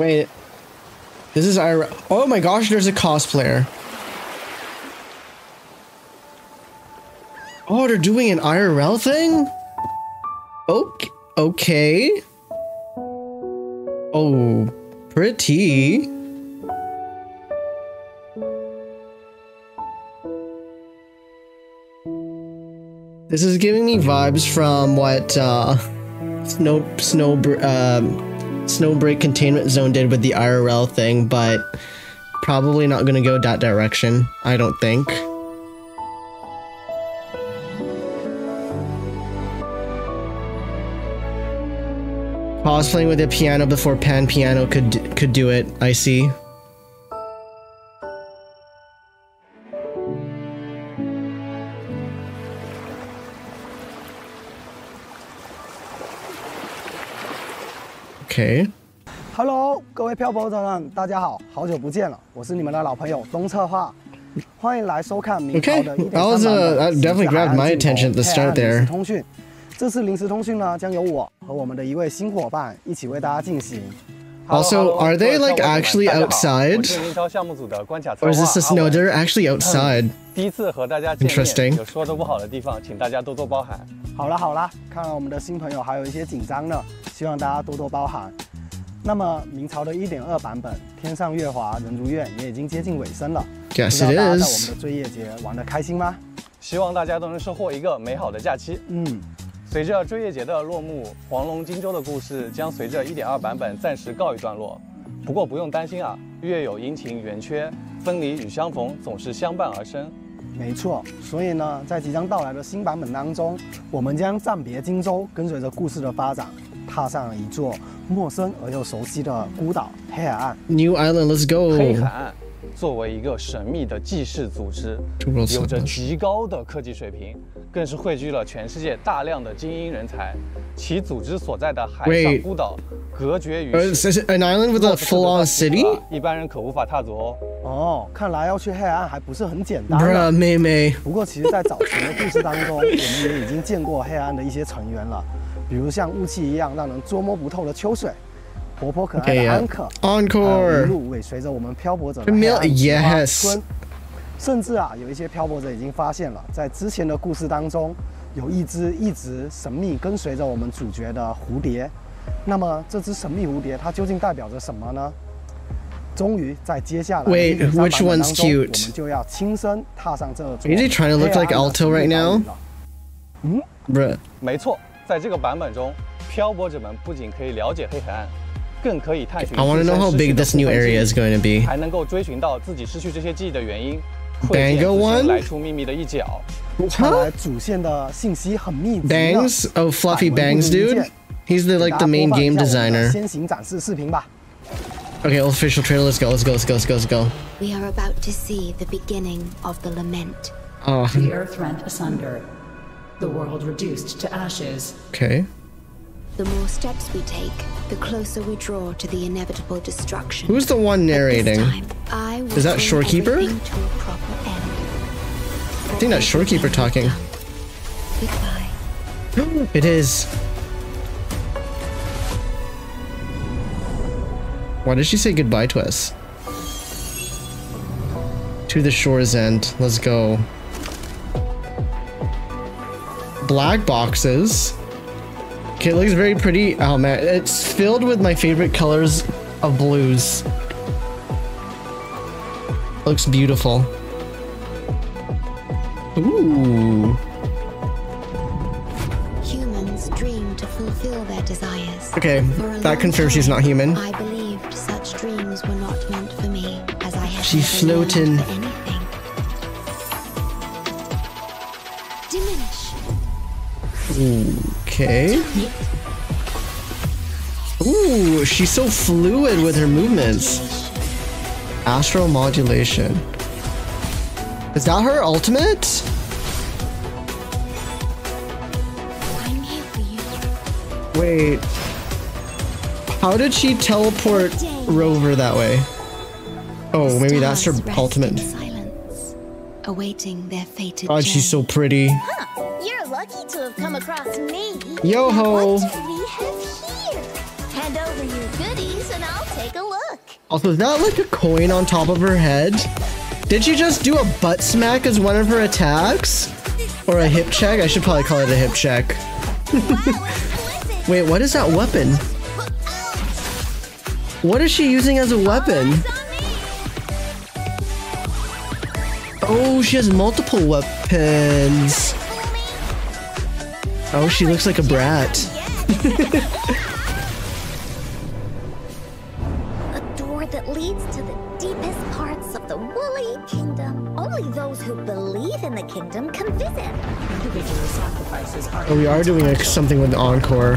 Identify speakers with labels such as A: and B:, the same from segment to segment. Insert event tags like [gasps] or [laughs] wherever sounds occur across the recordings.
A: Wait. This is IRL. Oh my gosh, there's a cosplayer. Oh, they're doing an IRL thing? Okay. Okay. Oh, pretty. This is giving me vibes from what uh, Snow Snow um, Snowbreak Containment Zone did with the IRL thing, but probably not gonna go that direction. I don't think. Cosplaying with a piano before Pan Piano could could do it. I see. Okay.
B: Hello，各位漂泊者们，大家好，好久不见了，我是你们的老朋友东策划，欢迎来收看明朝的一点三版本《
A: definitely grabbed my attention at the start there.
B: 通讯。这次临时通讯呢，将由我和我们的一位新伙伴一起为大家进行。
A: Also, are they like actually outside?
C: 是明朝项目组的关卡策
A: Or
C: 划
A: is this just
C: 阿
A: no?
C: 文
A: They're actually outside.
C: 第一次和大家见
A: Interesting
C: 面，有说的不好的地方，请大家多多包涵。
B: 好啦好啦，看来我们的新朋友还有一些紧张呢，希望大家多多包涵。那么明朝的一点二版本《天上月华人如愿》也已经接近尾声了，不
A: Yes,
B: 知道
A: it
B: 大家在我们的追夜节玩的开心吗？
C: 希望大家都能收获一个美好的假期。
B: 嗯，
C: 随着追月节的落幕，黄龙荆州的故事将随着1.2版本暂时告一段落。不过不用担心啊，月有阴晴圆缺，分离与相逢总是相伴而生。
B: 没错。所以呢，在即将到来的新版本当中，我们将暂别荆州，跟随着故事的发展，踏上一座陌生而又熟悉的孤岛——黑海岸。
A: New island. Let's go.
C: 海岸作为一个神秘的祭祀组织，有着极高的科技水平，更是汇聚了全世界大量的精英人才。其组织所在的海上孤岛隔绝于
A: Uh,
C: 世
A: ，an island with a
C: 若不是
A: full-on
C: 得到启
A: city?
C: 一般人可无法踏足哦。
B: 哦，看来要去黑海岸还不是很简单啊。
A: Bruh, Mei Mei.
B: 不过，其实，在早前的故事当中，我们也已经见过黑暗的一些成员了，比如像雾气一样让人捉摸不透的秋水，活泼可爱的.安可，还有一
A: Encore.
B: 路尾随着我们漂泊者的
A: yes
B: 村。甚至啊，有一些漂泊者已经发现了，在之前的故事当中，有一只一直神秘跟随着我们主角的蝴蝶。那么，这只神秘蝴蝶它究竟代表着什么呢？终于在接下来的
A: Wait,
B: 1.3
A: which
B: 版当中
A: cute?
B: 我们就要亲身踏上这座
A: Is he trying to look like Alto right now?
B: 嗯，不
A: 是
C: 没错，在这个版本中，漂泊者们不仅可以了解黑海岸，更可以探寻
A: I want to
C: 自
A: know
C: 身
A: how
C: 失去
A: big
C: 的
A: this
C: 部
A: new
C: 分记
A: area
C: 忆
A: is going to be.
C: 还能够追寻到自己失去这些记忆的原因，窥见
A: Bango
C: 自
A: one？
C: 身来出秘密的一角。
B: 看来主线的信息很密集呢
A: Bangs? Oh, Fluffy
B: 百闻不
A: Bangs,
B: 如一
A: dude.
B: 见
A: He's the
B: 给
A: like
B: 大
A: the
B: 家
A: main
B: 播放一
A: game
B: 下我们的
A: designer.
B: 先行展示视频吧。
A: Okay, official trailer. Let's go. Let's go. Let's go. Let's go. Let's go.
D: We are about to see the beginning of the lament.
A: Oh,
E: The earth rent asunder, the world reduced to ashes.
A: okay.
D: The more steps we take, the closer we draw to the inevitable destruction.
A: Who's the one narrating?
D: Time,
A: Is that Shorekeeper?
D: everything to a proper end.
A: I think that's Shorekeeper talking.
D: Goodbye. [gasps]
A: It is. Why did she say goodbye to us? To the shore's end. Let's go. Black boxes. Okay, it looks very pretty. Oh man, it's filled with my favorite colors of blues. Looks beautiful. Ooh.
D: Humans dream to fulfill their desires.
A: Okay, that confirms she's not human.
D: I believed such dreams were not meant for me, as I had
A: She's floating.
D: for anything. Diminish.
A: Okay. Ooh, she's so fluid with her movements. Astral modulation. Is that her ultimate?
D: I'm here for you.
A: Wait. How did she teleport Rover that way? Oh, maybe that's her ultimate.
D: in silence, awaiting their fated
A: God, she's so
D: journey.
A: pretty.
F: You're lucky to have come across me.
A: Yo ho.
F: What do we have here? Hand over your goodies and I'll take a look.
A: Also, is that like a coin on top of her head? Did she just do a butt smack as one of her attacks? Or a hip check? I should probably call it a hip check. [laughs] Wait, what is that weapon? What is she using as a weapon? Oh, she has multiple weapons. Oh, she looks like a brat. [laughs]
F: A door that leads to the deepest parts of the Woolly Kingdom. Only those who believe in the kingdom can visit.
E: Individual sacrifices are
A: Oh, we are doing like something with Encore.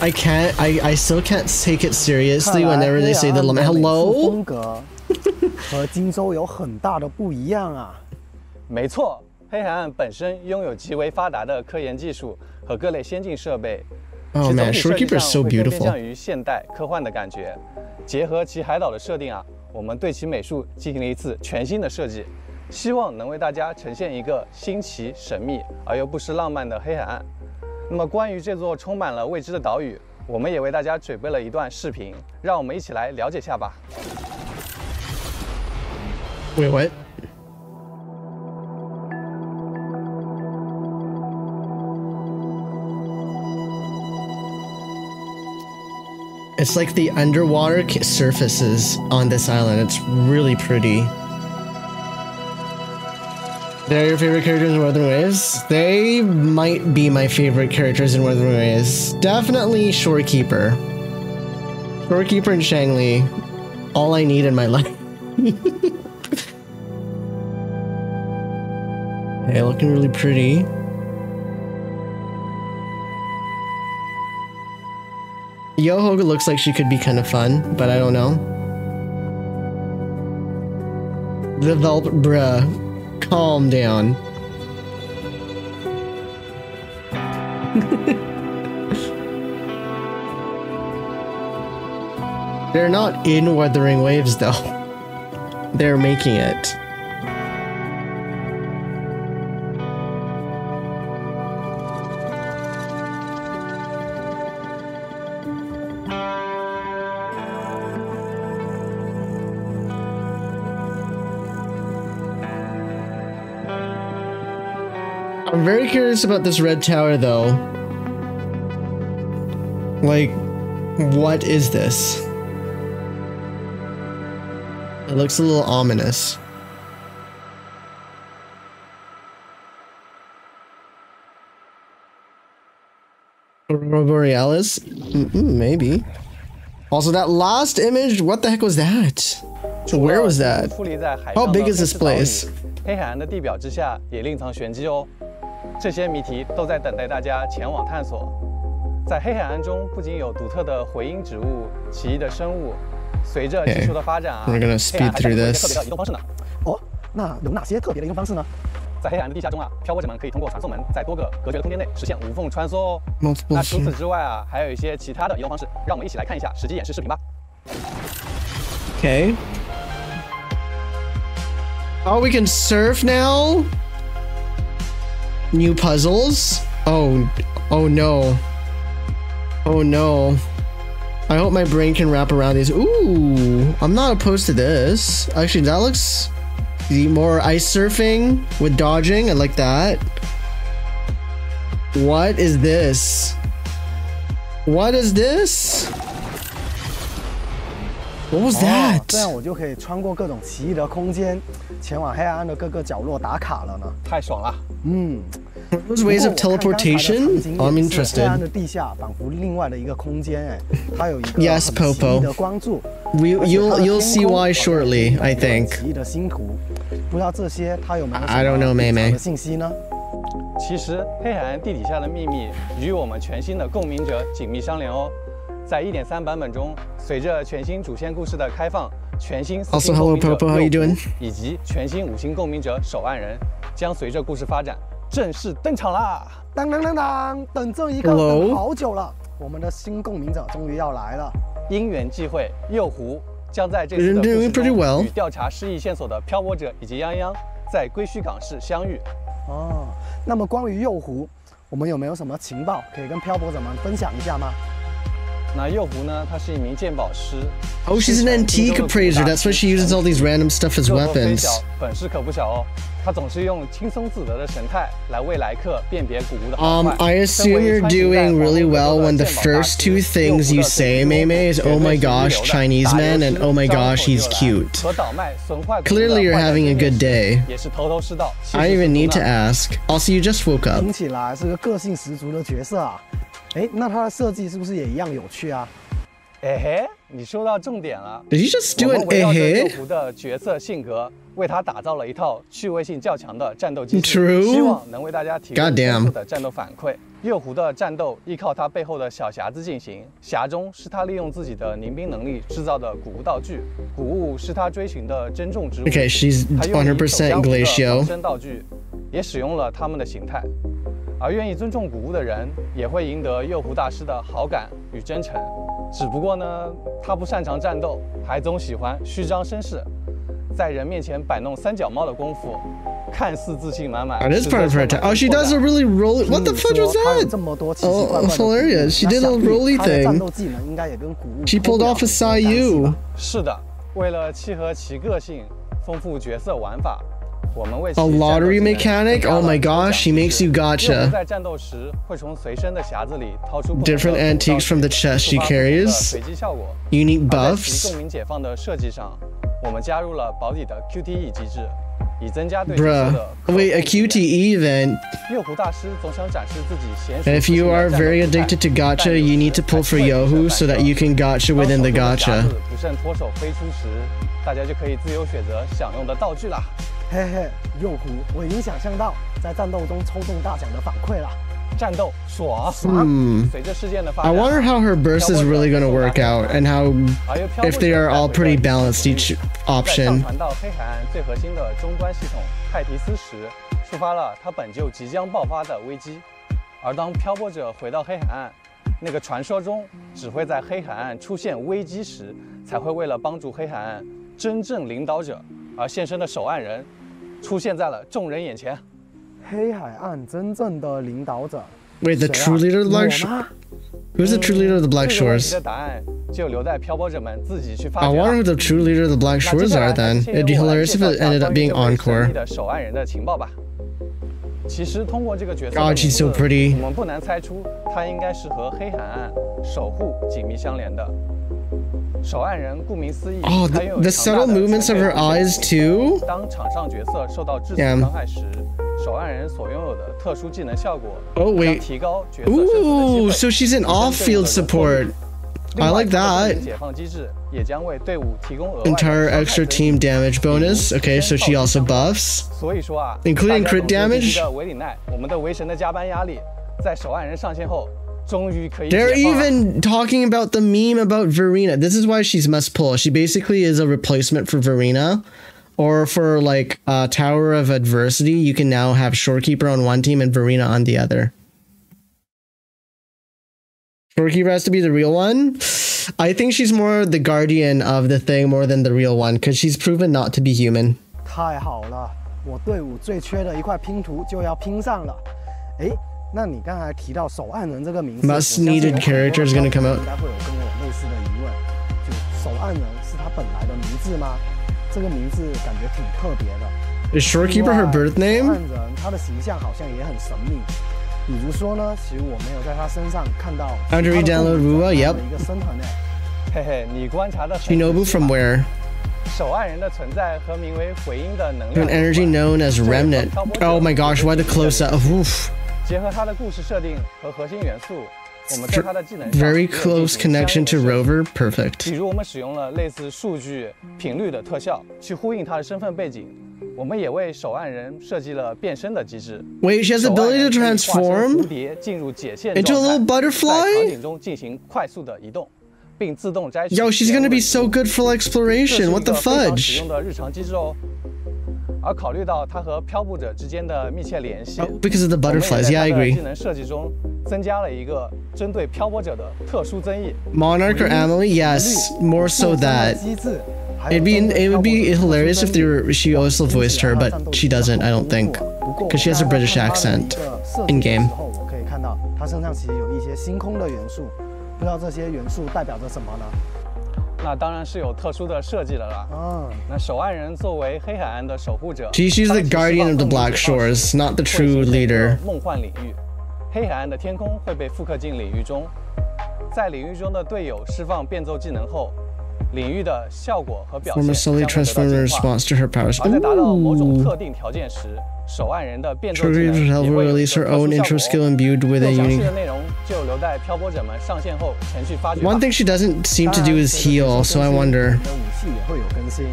A: I can't, I, I still can't take it
B: 看
A: seriously
B: 来
A: whenever
B: 黑
A: they
B: 暗
A: say the
B: 的
A: lament.
B: 美术
A: Hello?
B: 风格和荆州有很大的不一样啊。
C: 没错，黑海岸本身拥有极为发达的科研技术和各类先进设备。
A: Oh
C: 其
A: man,
C: 总体设计
A: Shorekeeper is
C: 上
A: so
C: 会更偏
A: beautiful.
C: 向于现代科幻的感觉，结合其海岛的设定啊，我们对其美术进行了一次全新的设计，希望能为大家呈现一个新奇、神秘而又不失浪漫的黑海岸。 那么，关于这座充满了未知的岛屿，我们也为大家准备了一段视频，让我们一起来了解一下吧。
A: Wait, what? It's like the underwater surfaces on this island. It's really pretty. They're your favorite characters in Wuthering Waves? They might be my favorite characters in Wuthering Waves. Definitely Shorekeeper. Shorekeeper and Changli. All I need in my [laughs] life. Hey, looking really pretty. Yohoga looks like she could be kind of fun, but I don't know. The Velp, bruh. Calm down. [laughs] They're not in Wuthering Waves, though. They're making it. very curious about this red tower, though. Like, what is this? It looks a little ominous. Aurora Borealis? Mm -mm, maybe. Also, that last image, what the heck was that? Where was that? How big is this place?
C: 这些谜题都在等待大家前往探索。在黑海岸中，不仅有独特的回音植物、奇异的生物，随着技术的发展黑海还展
A: through
C: 现出一些特别的移动方式呢。
B: 哦，那有哪些特别的移动方式呢？
C: 在黑海岸的地下中啊，漂泊者们可以通过传送门，在多个隔绝的空间内实现无缝穿梭哦。那除此之外啊，还有一些其他的移动方式，让我们一起来看一下实际演示视频吧。
A: Okay. Oh, we can surf now? New puzzles? Oh, oh no. Oh no. I hope my brain can wrap around these. Ooh, I'm not opposed to this. Actually, that looks the more ice surfing with dodging. I like that. What is this? What is this? What was
B: 哦
A: that?
B: 这样我就可以穿过各种奇异的空间，前往黑暗的各个角落打卡了呢。
C: 太爽了！
B: 嗯的场
A: teleportation? I'm
B: 也是黑暗
A: interested.
B: 的地下仿佛另外的一个空间，哎，它有一个
A: Yes, Popo.
B: 的光柱。
A: We
B: 而且它
A: you'll you'll see why shortly, I think.
B: 奇异的星图，不知道这些它有没有
A: I don't know,
B: 什么隐藏
A: Mei
B: 的
A: Mei.
B: 信息呢？
C: 其实黑海岸地底下的秘密与我们全新的共鸣者紧密相连哦。在1.3版本中，随着全新主线故事的开放，全新?以及全新五星共鸣者守岸人将随着故事发展正式登场啦！
B: 当当当当，等这一刻好久了，我们的新共鸣者终于要来了。
C: 因缘际会，右狐将在这次的故事中与调查失忆线索的漂泊者以及泱泱在归墟港市相遇。
B: 哦，那么关于右湖，我们有没有什么情报可以跟漂泊者们分享一下吗？
A: Oh, she's an antique appraiser. That's why she uses all these random stuff as weapons. Um, I assume you're doing really well when the first two things you say, Mei is oh my gosh, Chinese man, and oh my gosh, he's cute. Clearly you're having a good day. I even need to ask. Also, you just woke up.
B: 哎，那它的设计是不是也一样有趣啊？
C: 哎嘿，你说到重点了。
A: Did you just
C: 我
A: do
C: 们
A: an
C: 围绕着
A: eh
C: 右
A: eh?
C: 狐的角色性格，为他打造了一套趣味性较强的战斗机制希望能为大家提供丰富的战斗反馈。右狐的战斗依靠他背后的小匣子进行，匣中是他利用自己的凝冰能力制造的古物道具，古物是他追寻的珍重之物。
A: Okay, she's
C: 他用以走
A: 100%
C: 江湖的
A: Glacio.
C: 防身道具，也使用了他们的形态。而愿意尊重古物的人，也会赢得右狐大师的好感与真诚。只不过呢，他不擅长战斗，还总喜欢虚张声势，在人面前摆弄三脚猫的功夫，看似自信满满。
A: That is part of her attack. Oh, she does a
C: 感
A: really roll. What the fuck
B: 你
A: was that?
B: 这么多奇奇怪
A: Oh, that's hilarious. She did a rolly thing.
B: 斗技能应该也跟古物
A: She
B: 脱
A: pulled off a Sayu.
C: 是的，为了契合其个性，丰富角色玩法，
A: A lottery mechanic? Oh,
C: oh
A: my gosh,
C: he
A: makes you gotcha. Different antiques from the chest she carries. Unique buffs. Bruh. Wait, a QTE event? If you are very addicted to
C: gotcha,
A: you need to pull for
C: Youhu
A: so that you can
C: gotcha
A: within the
C: gotcha.
B: 嘿嘿，用户，我已经想象到在战斗中抽中大奖的反馈了。
C: 战斗爽
A: ！Hmm.
C: 随着事件的发
A: I，wonder how her burst is really going to work out and how if they are all pretty balanced each option.
C: 传到黑海岸最核心的终端系统泰提斯时，触发了它本就即将爆发的危机。而当漂泊者回到黑海岸，那个传说中只会在黑海岸出现危机时，才会为了帮助黑海岸真正领导者而现身的守岸人，出现在了众人眼前。
B: 黑海岸真正的领导者
A: ，Wait, the true leader of the Black Shores? Who's the true leader of the Black
C: 这个问题
A: Shores?
C: 的答案就留待漂泊者们自己去发
A: I
C: 掘
A: wonder who。the true leader of the Black Shores are then. It'd be hilarious if it ended up being Encore.
C: 秘的守岸人的情报吧。其实通过这个角色
A: God, she's so pretty.
C: 我们不难猜出他应该是和黑海岸守护紧密相连的。守岸人，顾名思义。
A: Oh, the, subtle movements of her eyes too.
C: 当场上角色受到致死伤害时，守岸人所拥有的特殊技能效果将提高角色生存的
A: Ooh, so she's an off-field support. I like that. Entire extra team damage bonus. Okay, so she also buffs. Including crit damage. They're even talking about the meme about Verina. This is why she's must pull. She basically is a replacement for Verina. Or for like uh, Tower of Adversity, you can now have Shorekeeper on one team and Verina on the other. Shorekeeper has to be the real one. I think she's more the guardian of the thing more than the real one because she's proven not to be human.
B: 太好了，我队伍最缺的一块拼图就要拼上了。哎，
A: must needed character is going to come out。
B: 应该会有跟我类似的疑问，就“守岸人”是他本来的名字吗？这个名字感觉挺特别的。
A: Is Shorekeeper her birth name？
B: 按人，他的形象好像也很神秘。比如说呢，其实我没有在他身上看到。
A: How
B: do we
A: download
B: Ruwa,
A: Yep。
B: 一个生成诶。
C: 嘿嘿，你观察的。
A: Shinobu from where？
C: 手按人的存在和名为回音的能量。
A: An energy known as remnant. Oh my gosh! Why the close up? Oof.
C: 结合它的故事设定和核心元素， 我们在它的技能上
A: Very
C: 也有进
A: close
C: 行相应
A: connection
C: 的
A: to
C: 设计
A: Rover.
C: 比
A: Perfect.
C: 如我们使用了类似数据频率的特效，去呼应它的身份背景。我们也为手按人设计了变身的机制。
A: Wait, she has the
C: 手按
A: ability
C: 人
A: to
C: 可以化身
A: transform?
C: 蝴蝶进入解线
A: into a
C: 状态
A: little butterfly？
C: 在场景中进行快速的移动，并自动摘取。
A: Yo, she's gonna be so good for
C: 这是
A: exploration.
C: 一
A: What the
C: 个非常实
A: fudge?
C: 用的日常机制哦。 而考虑到它和漂步者之间的密切联系
A: Oh, because of the
C: 我们也
A: butterflies.
C: 在
A: Yeah, I
C: 它的
A: agree.
C: 技能设计中增加了一个针对漂泊者的特殊增益。
A: Monarch or Amelie? Yes, more so
B: 扩增的
A: that.
B: 机制，还有
A: It'd be
B: 针对
A: it would be
B: 漂泊者
A: hilarious if they were, she also
B: 听起来
A: voiced her,
B: 它
A: but
B: 战斗
A: she
B: 力
A: doesn't. I don't
B: 很
A: think,
B: 丰富啊不过
A: because she has a
B: 我们
A: British
B: 在看它的
A: accent
B: 一个设
A: in
B: 计的
A: game.
B: 时候，我可以看到它身上其实有一些星空的元素，不知道这些元素代表着什么呢？
C: 那当然是有特殊的设计的啦。
B: 嗯，
C: 那守岸人作为黑海岸的守护者
A: She- she's the guardian of the Black Shores, not the true leader.
C: 梦幻领域，黑海岸的天空会被复刻进领域中，在领域中的队友释放变奏技能后，
A: Form
C: 现
A: a
C: 将
A: slowly
C: 会得到
A: transform in
C: 进化。
A: response to her powers.
C: 而在达到某种
A: Ooh.
C: 特定条件时，手按人的变奏技
A: Trigger
C: 能
A: will
C: 也会有一
A: release
C: 个
A: her
C: 特殊
A: own
C: 效
A: intro
C: 果
A: skill
C: 哦
A: imbued with a
C: 更详细
A: unique.
C: 的内容就留待漂泊者们上线后前去发掘吧。
A: One thing she doesn't seem to
B: 当
A: do
B: 然
A: is
B: 随着
A: heal,
B: 更
A: so I
B: 新我
A: wonder.
B: 们的武器也会有更新。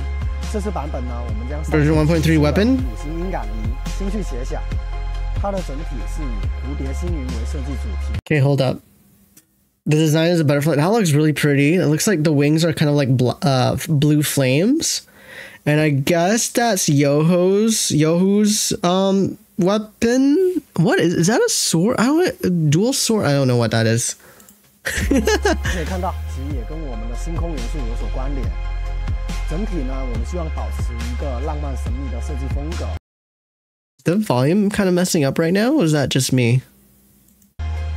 B: 这次版本呢，我们将上
A: Version 1.3
B: 线新的
A: weapon？
B: 五星音感仪，心去写想，它的整体是以蝴蝶星云为设计主题。
A: Okay, hold up. the design is a butterfly. That looks really pretty. It looks like the wings are kind of like bl- uh, blue flames, and I guess that's Youhu's Youhu's um weapon. What is is that a sword? I don't dual sword. I don't know what that is. [laughs] the volume kind of messing up right now, or is that just me?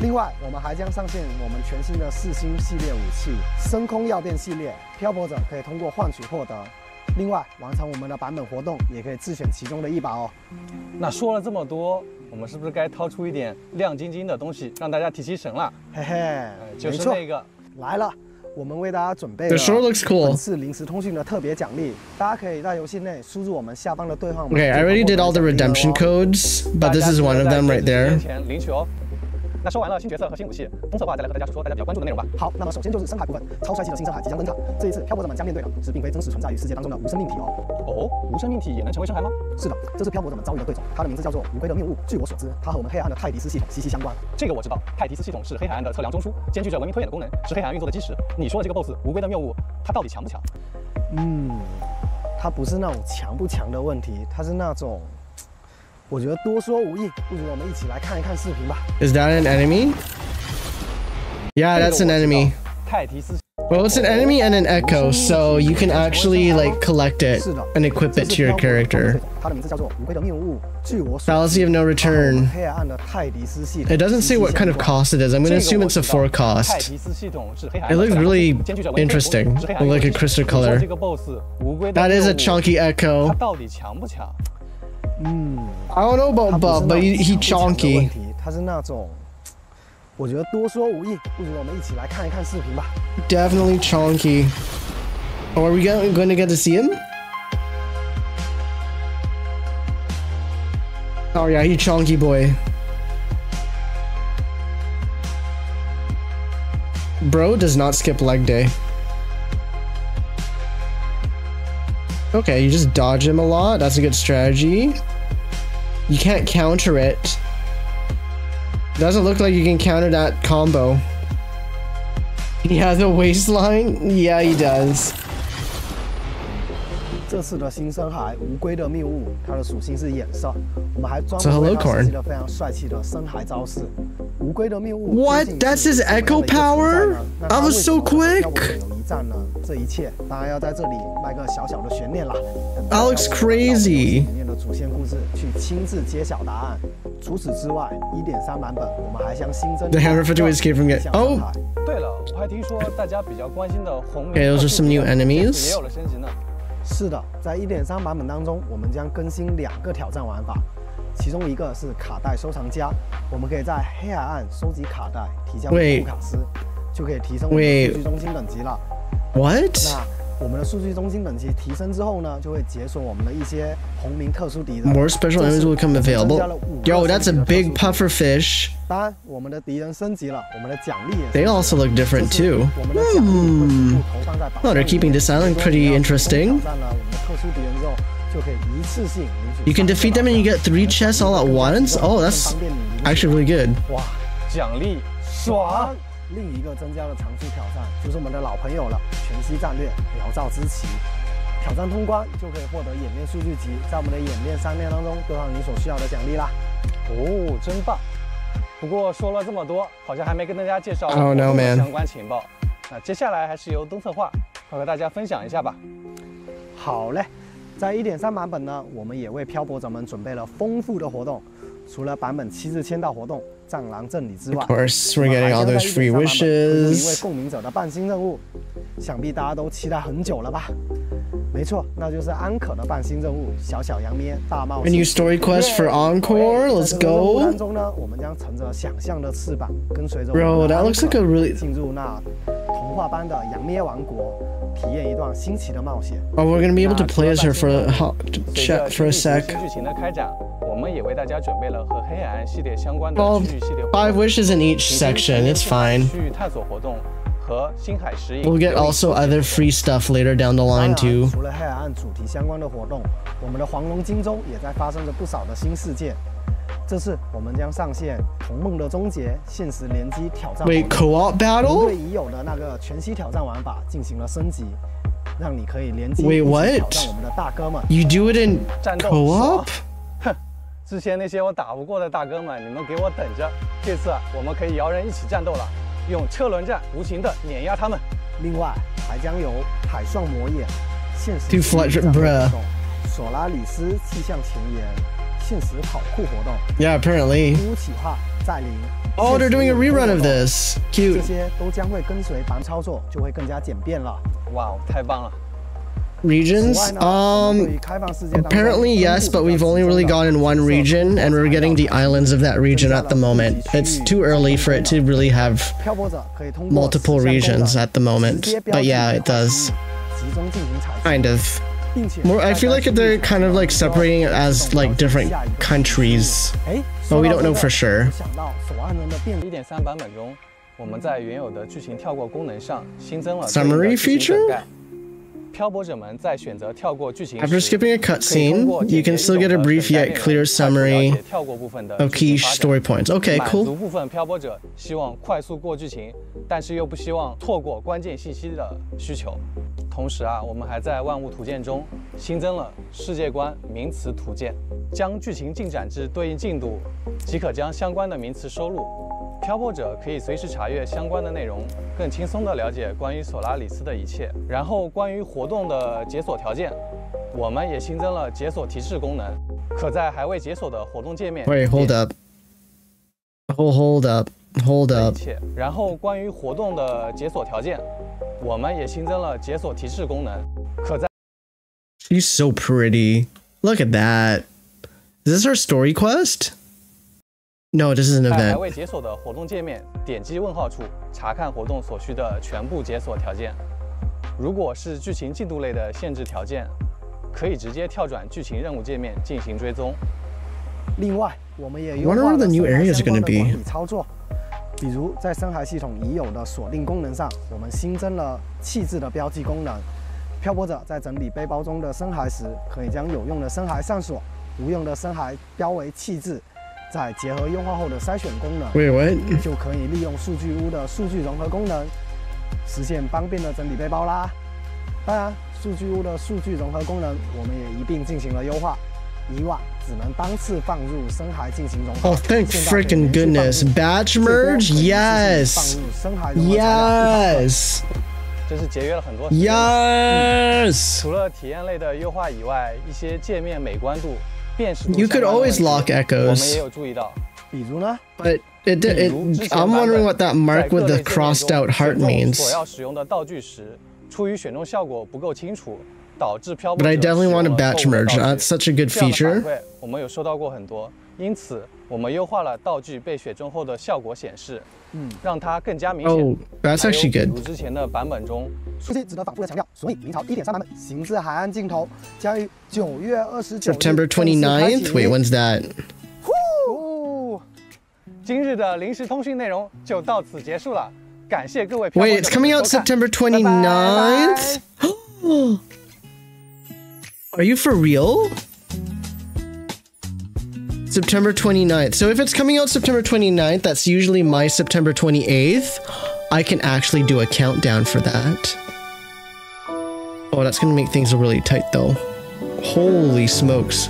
B: 另外，我们还将上线我们全新的四星系列武器——深空药变系列，漂泊者可以通过换取获得。另外，完成我们的版本活动，也可以自选其中的一把哦。
C: 那说了这么多，我们是不是该掏出一点亮晶晶的东西，让大家提提神了？
B: 嘿嘿，
C: 就
B: 没错，
C: 是那个
B: 来了，我们为大家准备了
A: sword looks cool.
B: 本次临时通讯的特别奖励，大家可以在游戏内输入我们下方的兑换码。
A: Okay, I already did all the redemption codes, but this is one of them right there.
C: 领取哦。那说完了新角色和新武器，公测的话再来和大家说说大家比较关注的内容吧。
B: 好，那么首先就是深海部分，超帅气的新深海即将登场。这一次漂泊者们将面对的是并非真实存在于世界当中的无生命体哦。
C: 哦，无生命体也能成为深海吗？
B: 是的，这是漂泊者们遭遇的对种，它的名字叫做无龟的谬误。据我所知，它和我们黑暗的泰迪斯系统息息相关。
C: 这个我知道，泰迪斯系统是黑海岸的测量中枢，兼具着文明推演的功能，是黑海岸运作的基石。你说的这个 BOSS 无龟的谬误，它到底强不强？
B: 嗯，它不是那种强不强的问题，它是那种，我觉得多说无益，不如我们一起来看一看视频吧。
A: Is that an enemy? Yeah, that's
C: 这
A: an
C: 个我知道
A: enemy.
C: 泰迪斯
A: Well, it's an enemy and an echo, so you can actually like collect it
B: 是的
A: and equip
B: 这
A: it
B: 是
A: to your
B: 漂泊者们遭遇的
A: character.
B: 对种它的名字叫做无龟的谬误。据我所
A: Fallacy of no
B: 它和我们
A: return.
B: 黑暗的泰迪斯系统
A: It doesn't
B: 息
A: say
B: 息
A: what kind of
B: 相关
A: cost it is. I'm
C: 这
A: gonna
C: 个
A: assume
C: 我
A: it's a
C: 知道
A: four
C: 泰
A: cost.
C: 迪斯系统是黑海
A: It
C: 岸的
A: looks
C: 测量中枢
A: really
C: 兼具着文明推演
A: interesting,
C: 是黑海岸
A: like a
C: 运作的基石
A: crystal
C: 你说
A: color.
C: 这个 BOSS 无龟的
A: That is
C: 谬
A: a
C: 误
A: chunky
C: 它
A: echo.
C: 到底强不强？
B: 嗯，
A: I don't know
B: 它
A: about
B: 不是
A: Bub,
B: 那
A: but
B: 种
A: he, he
B: 强不强的问
A: chonky.
B: 题，它是那种，我觉得多说无益，不如我们一起来看一看视频吧。
A: Definitely chonky. Oh, are we go- going to get to see him? Oh yeah, he chonky boy. Bro does not skip leg day. Okay, you just dodge him a lot. That's a good strategy. You can't counter it. Doesn't look like you can counter that combo. He has a waistline? Yeah, he does.
B: 这次的新深海无龟的谬误，它的属性是衍射。我们还专
A: So
B: 门
A: hello,
B: 为它设
A: Corn.
B: 计了非常帅气的深海招式。无龟的谬误
A: What?
B: 究竟
A: That's
B: 是
A: his
B: 怎么样的
A: echo
B: 一个存在
A: power?
B: 呢那
A: That
B: 它
A: was
B: 为
A: so
B: 什么和
A: quick.
B: 漂泊者有一战呢？这一切当然要在这里卖个小小的悬念啦。等
A: That
B: 大家
A: looks
B: 到我们
A: crazy.
B: 游戏里面的主线故事去亲自揭晓答案。除此之外，一点三版本我们还将新增
A: The hammer for to escape from it.
B: 小
A: Oh,
C: 对了，我还听说大家比较关心的红 [laughs]
A: Okay, those are some new enemies.
C: 也有了升级呢。
B: 是的，在一点三版本当中，我们将更新两个挑战玩法，其中一个是卡带收藏家，我们可以在黑海岸收集卡带，提交给.库卡斯，就可以提升我们的
A: Wait.
B: 数据中心等级了。
A: what?
B: 那我们的数据中心等级提升之后呢，就会解锁我们的一些红名特殊敌人。
A: More special
B: 这
A: enemies
B: 次
A: will become
B: 我们增加
A: available.
B: 了五个
A: Yo,
B: 升
A: that's a
B: 级的特
A: big
B: 殊敌人
A: puffer fish.
B: 当然，我们的敌人升级了，我们的奖励也
A: They also look different too.
B: 我们的奖励会全部投放在榜
A: Oh, they're keeping this island pretty interesting.
B: 挑战了我们的特殊敌人之后，就可以一次性领取
A: You can defeat them and you get three chests all at once? Oh, that's
B: 更方便你领取
A: actually really good.
C: 哇，奖励爽！
B: 另一个增加了常驻挑战就是我们的老朋友了，全息战略辽赵之旗。挑战通关就可以获得演练数据集，在我们的演练商店当中得到你所需要的奖励啦。
C: 哦，真棒！不过说了这么多，好像还没跟大家介绍
A: Oh,
C: 活动
A: no,
C: 的
A: man.
C: 相关情报。那接下来还是由东策划快和大家分享一下吧。
B: 好嘞，在一点三版本呢，我们也为漂泊者们准备了丰富的活动。除了版本七日签到活动、战狼镇里之外
A: Of course, we're getting all those free
B: 一位.共鸣者的半新任务，想必大家都期待很久了吧？没错，那就是安可的半新任务——小小羊咩大冒
A: A
B: 险。
A: new story quest for Encore. Let's
B: 在这个任务当中呢，我们将乘着想象的翅膀，跟随着
A: Bro,
B: 我们的
A: that looks
B: 安可
A: like a really-
B: 进入那童话般的羊咩王国，体验一段新奇的冒险。
A: Oh, we're gonna be able to
C: 那除了
A: play as her
C: 半
A: for
C: 新
A: a
C: 任务
A: hot
C: 随着
A: chat for a
C: 新
A: sec.
C: 新剧情的开展，我们也为大家准备了和黑暗系列相关的
A: Well,
C: 区域系列活动
A: five wishes in each
C: 请听
A: section. It's fine.
C: 区域探索活动和星海石影。
A: We'll get also other free stuff later down the
B: 当
A: line
B: 然
A: too.
B: 除了黑海岸主题相关的活动，我们的黄龙金州也在发生着不少的新事件。 这次我们将上线同梦的终结现实联机挑战活动。
A: Wait, co-op
B: 对
A: battle?
B: 已有的那个全息挑战玩法进行了升级，让你可以联机
A: Wait?
B: 挑战我们的大哥们。
A: You do it in
C: 战斗
A: co-op?
C: 哼，之前那些我打不过的大哥们，你们给我等着！这次啊，我们可以摇人一起战斗了，用车轮战无情的碾压他们。
B: 另外，还将有海上魔眼、现实
A: Fletcher-
B: 战活动、索拉里斯气象前沿、现实跑酷活动、
A: Yeah, apparently.
B: 乌企划、在临。
A: Oh, they're
B: 现实
A: doing a
B: 演出
A: rerun of
B: 活动
A: this.
B: 这
A: Cute.
B: 些都将会跟随版操作，就会更加简便了。
C: 哇哦，太棒了！
B: 此
A: Regions?
B: 外呢，我们对于
A: Um,
B: 开放世界当中
A: apparently
B: 分
A: yes,
B: 布
A: but
B: 比
A: we've
B: 较
A: only
B: 集中
A: really
B: 的
A: gone in one
B: 特色
A: region, and we're
B: 和
A: getting the
B: 材料
A: islands of that region at the moment. It's too early for it to really have
B: 漂泊者可以通过
A: multiple
B: 四项功能
A: regions at the moment.
B: 直接标
A: But
B: 记
A: yeah,
B: 每
A: it
B: 块
A: does.
B: 区域集中进行采集
A: Kind of.
B: 并且
A: More, I feel like
B: 在
A: they're
B: 该区
A: kind of
B: 域
A: like separating it as like different countries.
B: 哎
A: But we
B: 说到
A: don't know
B: 这
A: for
B: 个
A: sure.
B: 我想到索岸人的便利
C: 一点三版本中，我们在原有的剧情跳过功能上新增了
A: Summary
C: 对应的剧情
A: feature？
C: 梗概。漂泊者们在选择跳过剧情
A: After
C: 时
A: skipping a
C: 可以通
A: cutscene,
C: 过
A: you
C: 简洁
A: can
C: 易
A: still
C: 懂
A: get a
C: 的
A: brief
C: 等待
A: yet
C: 内容
A: clear
C: 快速了
A: summary
C: 解跳过部分的
A: of
C: 剧
A: key
C: 情发展
A: story points. Okay,
C: 满足
A: cool.
C: 部分漂泊者希望快速过剧情，但是又不希望错过关键信息的需求。 同时啊，我们还在万物图鉴中新增了世界观名词图鉴，将剧情进展至对应进度，即可将相关的名词收录。漂泊者可以随时查阅相关的内容，更轻松地了解关于索拉里斯的一切。然后关于活动的解锁条件，我们也新增了解锁提示功能，可在还未解锁的活动界面
A: Wait, hold up. Hold up. Hold
C: 的一
A: up.
C: 切。然后关于活动的解锁条件，我们也新增了解锁提示功能，可在
A: She's so pretty. Look at that. Is this her story quest? No, this is an
C: 在还
A: event.
C: 未解锁的活动界面点击问号处查看活动所需的全部解锁条件。如果是剧情进度类的限制条件，可以直接跳转剧情任务界面进行追踪。
B: 另外，我们也优
A: What
B: 化
A: are
B: 了
A: the new
B: 深海
A: areas
B: 相关
A: gonna
B: 的管
A: be?
B: 比如在深海系统已有的锁定功能上，我们新增了气质的标记功能。漂泊者在整理背包中的深海时，可以将有用的深海上锁、无用的深海标为气质，再结合优化后的筛选功能
A: ，Wait, what?
B: 就可以利用数据屋的数据融合功能，实现方便的整理背包啦。当然，数据屋的数据融合功能，我们也一并进行了优化。以往 只能单次放入深海进行融合
A: Oh, thank
B: 现在可以
A: freaking
B: 连续放
A: goodness.
B: 入
A: Batch
B: 最多可以
A: merge?
B: 一次性
A: Yes.
B: 放入深海融合材料
A: Yes.
C: 真是节约了很多时间。
A: Yes.
C: 除了体验类的优化以外，一些界面美观度、辨识度
A: You could
C: 相关的
A: always
C: 问题
A: lock
C: 我们
A: echoes.
C: 也有注意到。
B: 比如呢，
A: But it, it,
C: 比如之前
A: I'm
C: 版
A: wondering
C: 本
A: what that
C: 在
A: mark
C: 各
A: with the
C: 类界面
A: crossed
C: 中
A: out heart
C: 选中
A: means.
C: 所要使用的道具时，出于选中效果不够清楚，导致漂泊
A: But I
C: 者
A: definitely
C: 使
A: want
C: 用
A: to
C: 了
A: batch
C: 错误的
A: merge.
C: 道
A: That's
C: 具
A: such a good
C: 这样的
A: feature.
C: 反馈我们有收到过很多，因此我们优化了道具被选中后的效果显示，
B: 嗯，
C: 让它更加明显。
A: Oh, that's
C: 还有
A: actually
C: 比
A: good.
C: 如之前的版本中，
B: 初期值得反复的强调，所以明朝1.3版本《行至海岸尽头》将于九月二十九
A: September 29th? Wait, when's that?
B: 哦，
C: 今日的临时通讯内容就到此结束了，感谢各位漂泊
A: Wait,
C: 者
A: it's coming
C: 们
A: out
C: 的收看
A: September 29th? [gasps] Are you for real? September 29th. So if it's coming out September 29th, that's usually my September 28th. I can actually do a countdown for that. Oh, that's gonna make things really tight though. Holy smokes.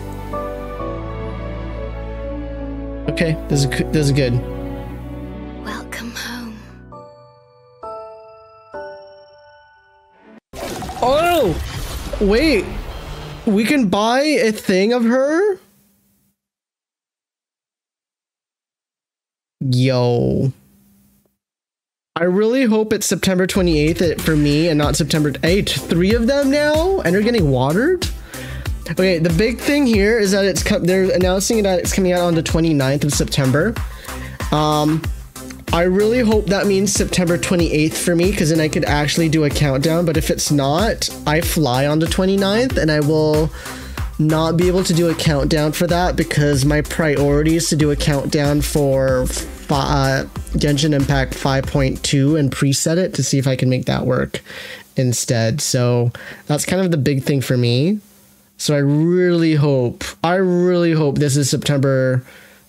A: Okay, this is this is good.
D: Welcome home.
A: Oh, wait. We can buy a thing of her? Yo. I really hope it's September 28th for me and not September 8th. Three of them now? And they're getting watered? Okay, the big thing here is that it's they're announcing that it's coming out on the 29th of September. Um, I really hope that means September 28th for me because then I could actually do a countdown. But if it's not, I fly on the 29th and I will not be able to do a countdown for that because my priority is to do a countdown for uh, Genshin Impact 5.2 and preset it to see if I can make that work instead. So that's kind of the big thing for me. So I really hope, I really hope this is September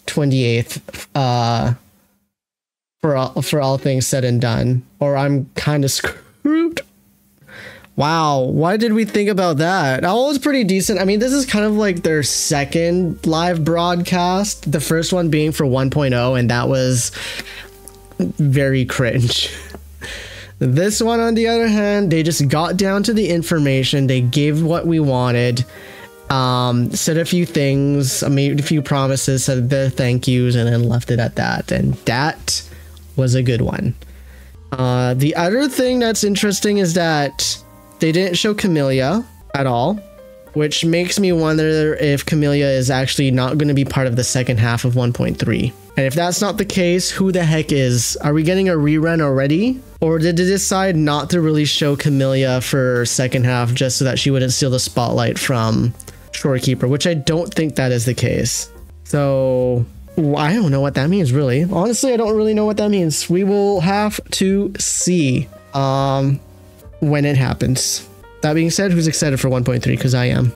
A: 28th. Uh, for all, for all things said and done, or I'm kind of screwed. Wow, why did we think about that? That was pretty decent. I mean, this is kind of like their second live broadcast. The first one being for 1.0, and that was very cringe. [laughs] This one, on the other hand, they just got down to the information. They gave what we wanted. Um, said a few things, made a few promises, said their thank yous, and then left it at that. And that was a good one. Uh, the other thing that's interesting is that they didn't show Camellya at all, which makes me wonder if Camellya is actually not going to be part of the second half of 1.3. And if that's not the case, who the heck is? Are we getting a rerun already? Or did they decide not to really show Camellya for second half just so that she wouldn't steal the spotlight from Shorekeeper, which I don't think that is the case. So I don't know what that means really. Honestly, I don't really know what that means. We will have to see um when it happens. That being said, who's excited for 1.3 cuz I am.